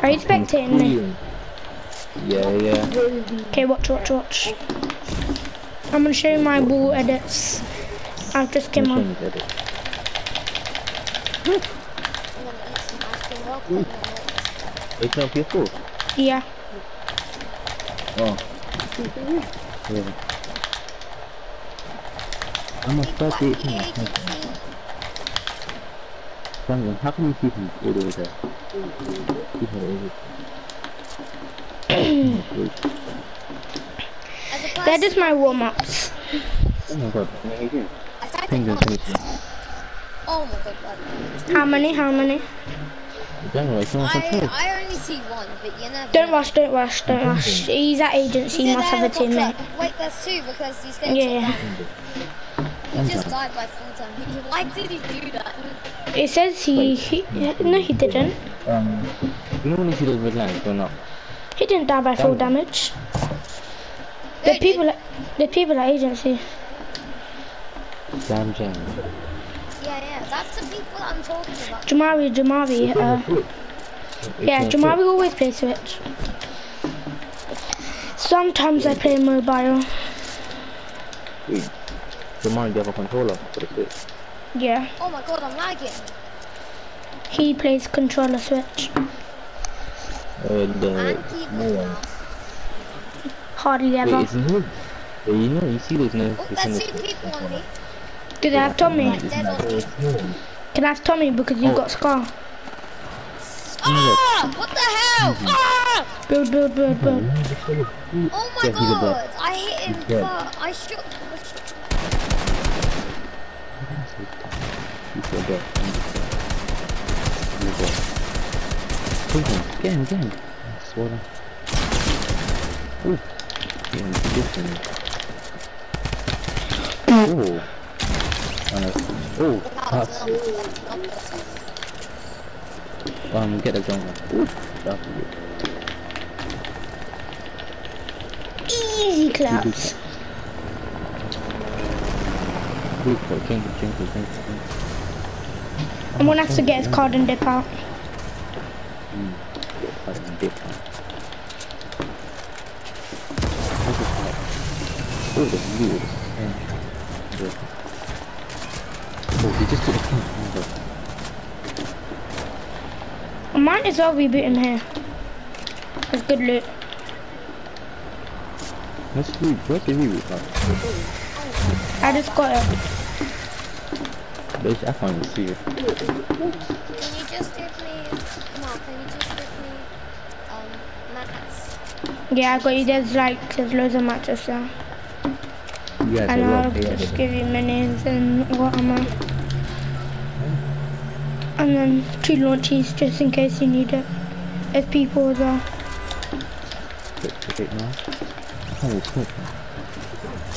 Are you spectating me? Yeah, yeah. Okay, watch, watch, watch. I'm gonna show you my wall edits. I've just came on. I'm gonna eat some ice cream real quick. It's not PS4. Yeah. Oh. Yeah. I'm a 38 thing. How come you keep him all the way there? Keep him over. As a That person, is my warm ups. Oh my god, what are you doing? I tried Penguin to. Oh my god, god. How many? How many? Don't worry, someone I. I only see one, but you never Don't rush, don't rush, don't rush. He's at agency, he must have a teammate. helicopter. Wait, there's two because he's getting Yeah. shot down. He just died by full time. Why did he do that? It says he, he no he didn't. Um, you know when you see those red lines going? He didn't die by fall damage. The Wait, people, at, the people at agency. Damn jam. Yeah, yeah, that's the people I'm talking about. Jamari, Jamari, uh, yeah, Jamari always plays Switch. Sometimes I play mobile. Wait, Jamar, you have a controller for the Switch. Yeah, Oh my god, I'm lagging. he plays controller Switch. Uh, And keyboard no one. now. Hardly Wait, ever. it's new. Yeah, you know, you see those Oh, notifications. there's two people on me. Do they have Tommy? Like dead on me. Can I have Tommy because you Oh. got Scar? Ah! What the hell? Ah! Build, build, build, build. Oh my Yeah, god! I hit him, but I shot. I dead. Take him, get him, get him. Swallow. Ooh. Get him, get him. Oh. Oh, not- Um, get the jungle. Ooh, that's good. Easy claps. Good for jungle, jungle, jungle, jungle. I'm gonna have to get his card and dip out. Mm. And dip. Like? Oh, the is yeah. Oh, he just took the point. My god. I might as well reboot him here. That's good loot. Let's read. Where's the view? Like, I just got it. bitch, I can't even see it. Can you just give me, Mark? Can you just give me, um, mats? Yeah, I got you. There's like, there's loads of matches there. You guys And I'll rough. Yeah, just give you minis and what am I? And then two launches just in case you need it. If people are well. Take, take it now. Oh, it's quick.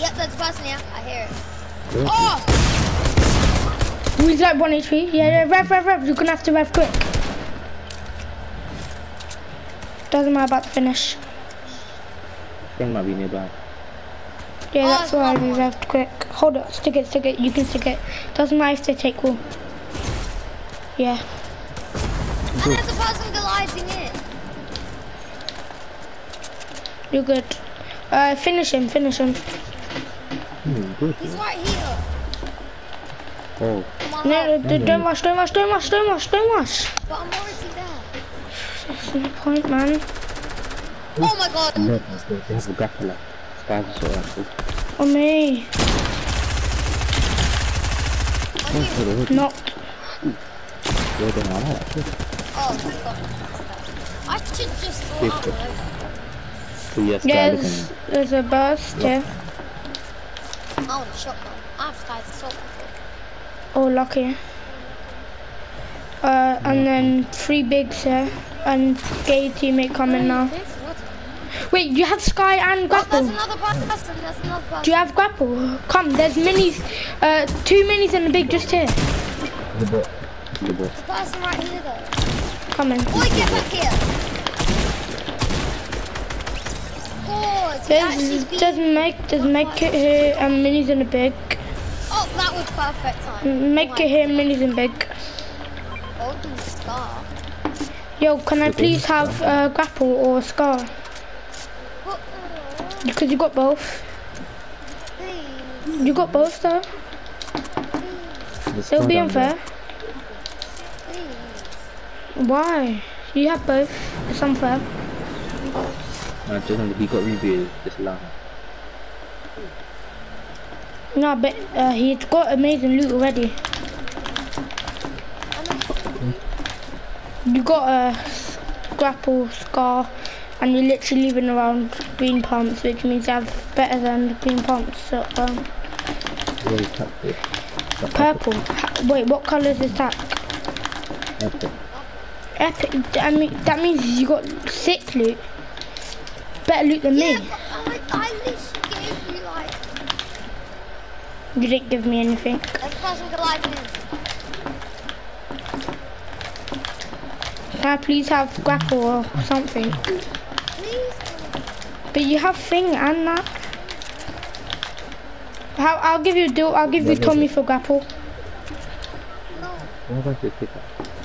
Yep, there's a person here. I hear it. Where is he? Oh! He's like 1 HP. Yeah, yeah, rev, rev, rev. You're gonna have to rev quick. Doesn't matter about the finish. Friend might be nearby. Yeah, Oh, that's why one we more. revved quick. Hold it, stick it, stick it. You can stick it. Doesn't matter if they take all. Yeah. And there's a person gliding in. You're good. Uh, finish him, finish him. He's right here. Oh, On my No, left. no, don't rush, don't rush, don't rush, don't rush, don't rush. But I'm already there. That's the point, man. Oh my god. no, they have a grappler. Spies are so actually. On me. On you. Oh, the hood. Knocked. Yeah, they are actually. Oh my god. I should just Yes, out sir. my So yes, guy There's, there's a burst here. I want a shotgun. I have Sky's assault rifle. Oh, lucky. Uh, and then three bigs here. And gay teammate coming now. Wait, you have Sky and Oh, Grapple? there's another person. There's another person. Do you have Grapple? Come, there's minis. Uh, two minis and a big just here. The bot. The bot. The person right here though. Coming. Boy, get back here. God, he actually There's, beat there's make, there's make it here and minis and a big. Oh, that was perfect time. Make oh it here, minis and big. Oh, scar. Yo, can I please have uh, grapple or a scar? Because you got both. please, You got both though. please, The It'll be unfair. Why? You have both. It's unfair. No, just when he got rebooted, just allow him. No, but uh, he's got amazing loot already. You got a grapple scar, and you're literally living around green pumps, which means you have better than the green pumps. So, um, Where he tapped it. Got purple. Wait, what color is that? Epic. Epic. I mean, that means you got sick loot. Better loot than Yeah, me. but I, I literally gave you like. You didn't give me anything. Let's pass and collide him. Can I please have grapple or something? Please. But you have thing and that. How, I'll give you do. I'll give you What is Tommy it? for grapple. No. What about this pickup?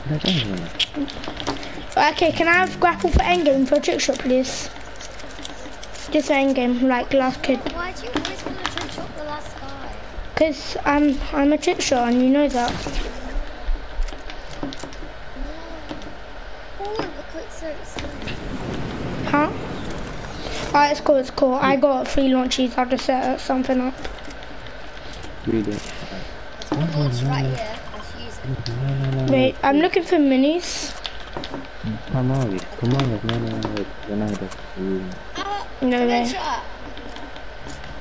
No, don't even know. Okay, can I have grapple for endgame for a trick shot, please? Just for endgame, like last kid. Why'd you always want to trick shot the last guy? Cause I'm I'm a trick shot and you know that. Oh, the quick search. Huh? Alright, it's cool, it's cool. I got three launches. I'll just set something up. Really? There's one launch right here. Let's use it. No, no, no. Wait, I'm looking for minis. Come on, come on, no, no, no, no, no, no. Mm. No quick way. shot.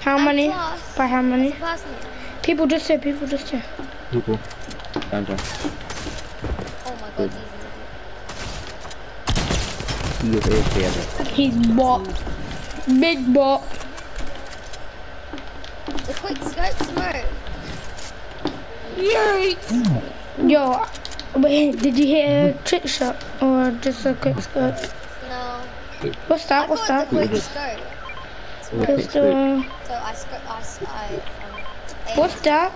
How And many? plus, By how many? it's a personal. People just here, people just here. People. Down, down. Oh my god, he's He is AFK. He's bot. Big bot. The quick scope smoke. Oh. Yo, wait, did you hear a trick shot or just a quick scope? No. What's that? What's got the that? quick scope. Oh, Pistol. So I scope. I, s- I um, aimed. What's that?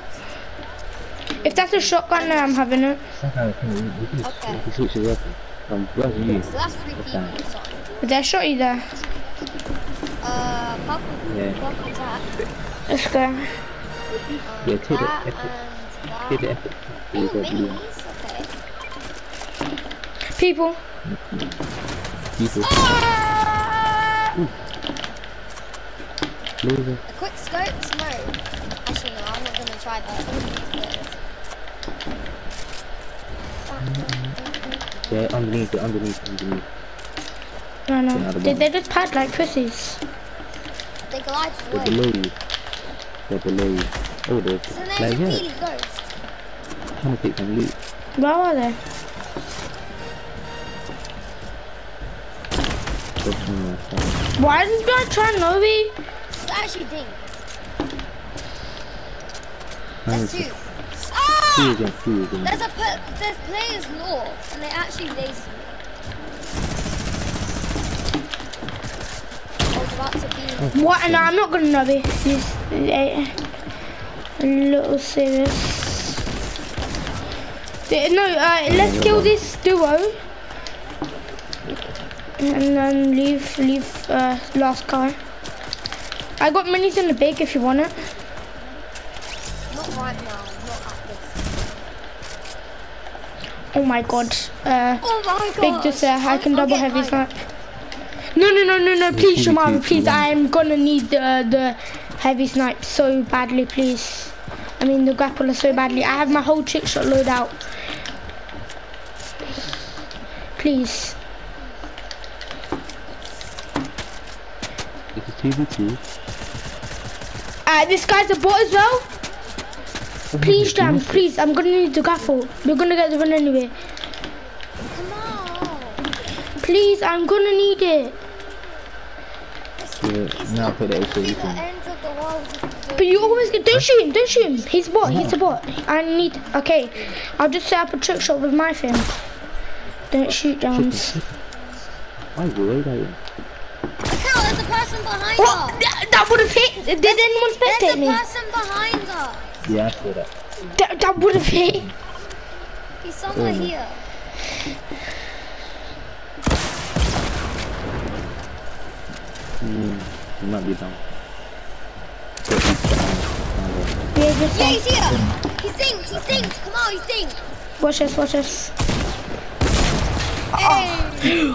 If that's a shotgun, then I'm having it. Okay. He switches weapon. You? So that's three What's people. that? Sorry. Is there a shot you there? Uh, purple. Yeah. Purple attack. Let's go. Um, Yeah, take it, that take it. and that. Get the epic. Oh, He's got blue. People. People. Ah! Loser. A quick scope smoke. Actually, no, I'm not gonna try that. I'm gonna use this. Yeah, underneath it, underneath, underneath. No, no. Did they just pad like pussies? They glide They're below you. They're below you. Oh, they're So like, there's a yeah, Peely ghost. trying to take some loot. Where are they? Stop from my phone. Why did I try Novi? It's actually Ding. How There's is two. it? Two Ah! against two against. There's a per- there's players north, and they actually lazy. I was about to be. What? No, I'm not gonna Novi. He's eh, a little serious. No, uh, let's kill this duo. And then leave, leave uh, last guy. I got minis in the bag if you want it. Not right now. Not at this. Oh my god. Uh, Oh my god. big just there. I can double heavy snipe. No, no, no, no, no. Please, two, Shamara, please. I'm gonna need the the heavy snipe so badly, please. I mean the grappler so badly. I have my whole trick shot load out. Please. It's a 2v2. Uh, this guy's a bot as well. Please, Jam, please. I'm gonna need the grapple. We're gonna get the run anyway. Come on. Please, I'm gonna need it. It's, Yeah, now put it gonna you can- end of the world. if you But you always it. get. Don't shoot him. Don't shoot him. He's a bot. He's a bot. I need. Okay, I'll just set up a trick shot with my thing. Don't shoot, Jones. Why would I? Hell, there's a person behind would have hit. Did anyone There's a person behind us. Yeah, I saw that. That, that would have hit. He's somewhere Oh. here. Hmm, he might be down. But he's down. down there. Yeah, just Yeah, like, he's here. He thinks. He thinks. Come on, he thinks. watch this, watch this. Hey.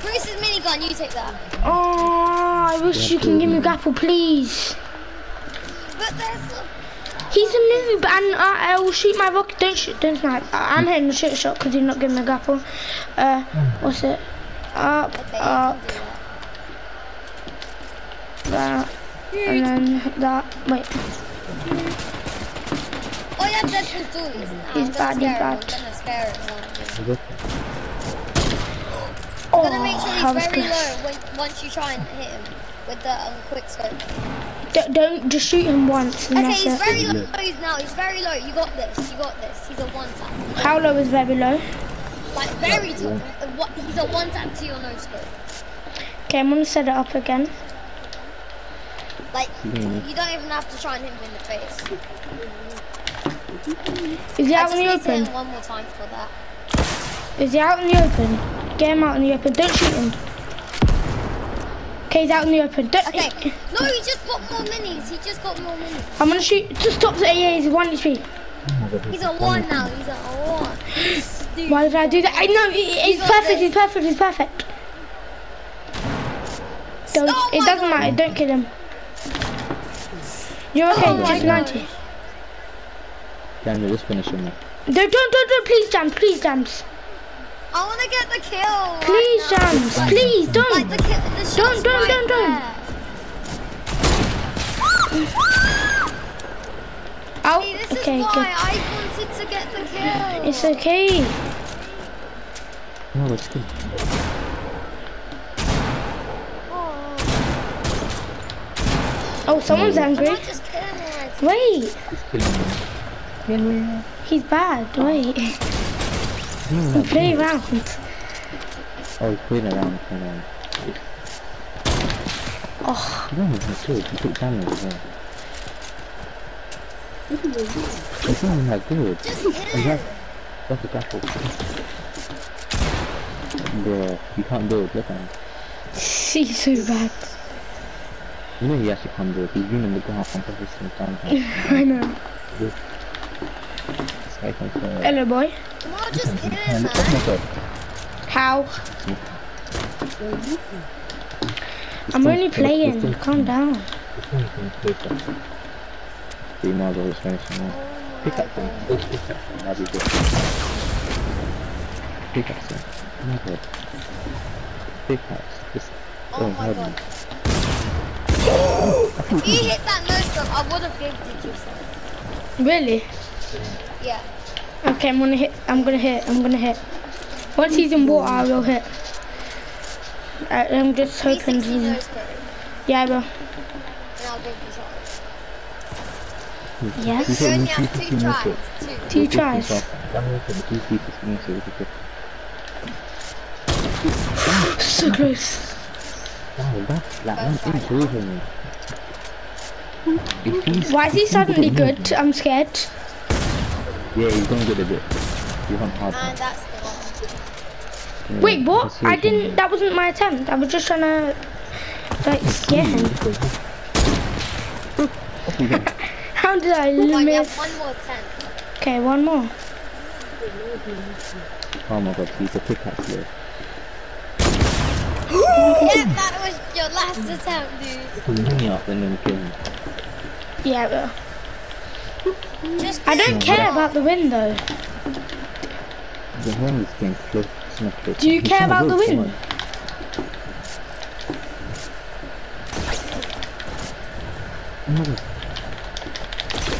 Brutus's minigun. You take that. Oh, I wish you can give me grapple, please. But there's. He's a noob, and uh, I will shoot my rocket. Don't shoot, don't snipe. I- I'm hitting the shit shot because he's not giving me a grapple. Uh, what's it? Up, Okay, you up, that, that. and then that. Wait, Oh yeah, Deadpool's doing this. Nah, He's I'm bad, he's bad. Oh, I'm gonna make sure he's very close. low when, once you try and hit him with the um, quick scope. D- don't just shoot him once, and Okay, that's he's it. very low he's now. He's very low. You got this. You got this. He's a one tap. How low is very low? Like very top. Uh, what? He's a one tap to your no scope. Okay, I'm gonna set it up again. Like Mhm. you don't even have to try and hit him in the face. Is he I out just in the need to hit open? him one more time for that. Is he out in the open? Get him out in the open. Don't shoot him. Okay, he's out in the open. Don't. Okay. No, he just got more minis. He just got more minis. I'm gonna shoot. Just stop the AA. He's one HP. Oh my god, He's a one now. He's a one. Why did I do that? I know. he- He's got perfect. this. He's perfect. He's perfect. Don't, Oh it doesn't God. matter. Don't kill him. You're oh okay. Oh just God. 90. Daniel, just finish him. man. Don't, don't, don't, don't. Please, Jams. Please, Jams. I want to get the kill. right Please, now. Jams. Please, don't. the kill. The Don't, don't, right don't, don't. there. Oh, See, this okay, is why good. I wanted to get the kill. It's okay. No, it's good. Oh, Oh, someone's No. angry. Can I just kill? Wait, me. he's bad. Wait, No, play around. Oh, he's playing around, playing around. Oh, No, he's good. He took damage as well. It's not even that good. And him. that, that's a grapple. Bro, you can't do it, look at him. he's so bad. You know he actually can't do it. He's been in the ground on purpose since time. I know. This guy can play. Hello, boy. Come on, just kill him, man. oh my. How? I'm only playing. Calm down. So you might as well just finish him off. Oh Pickaxe him. Just pickaxe him. That'd be good. Pickaxe him. Oh my god. Pickaxe. Just. Oh my hard god. If you hit that no scope, I would have gifted you. Really? Yeah. Okay, I'm gonna hit. I'm gonna hit. I'm gonna hit. Once he's in water, I will hit. I, I'm just hoping 360 he's. Yeah, I will. And I'll give you some. Yes. You only have two tries. Two. Two tries. So close. Wow, that's like one thing to over me. If he's, Why is he if he's got suddenly good? I'm scared. Yeah, he's gonna get a bit. You want hard. And that's the one. Yeah, Wait, what? I didn't. That wasn't my attempt. I was just trying to like scare him. How did I oh Fine, we miss? one more attempt. Okay, one more. Oh my god, he's a pickaxe here. yeah, that was your last attempt, dude. Pull me up and then kill him. Yeah, well. Just I don't care about the win though. The one is getting close. It's not close. Do you He's care about the go, come win? on. My god.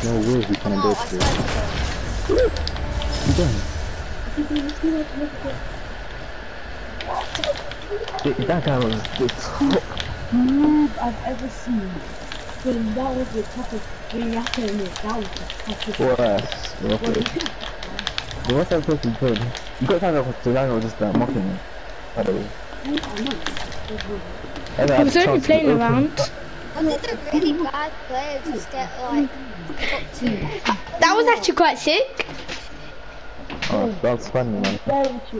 No way he can Come do on, it. I to swear you. to God. He done. Th- That guy was the top. move I've ever seen. So that was the toughest thing after it. That was the toughest. worst. Okay. But what's that supposed to do? You got to Solano just mocking me. By the way. I was only playing around. How did a really bad player just get like top two? That was actually quite sick. Oh, that was funny, man. Very true.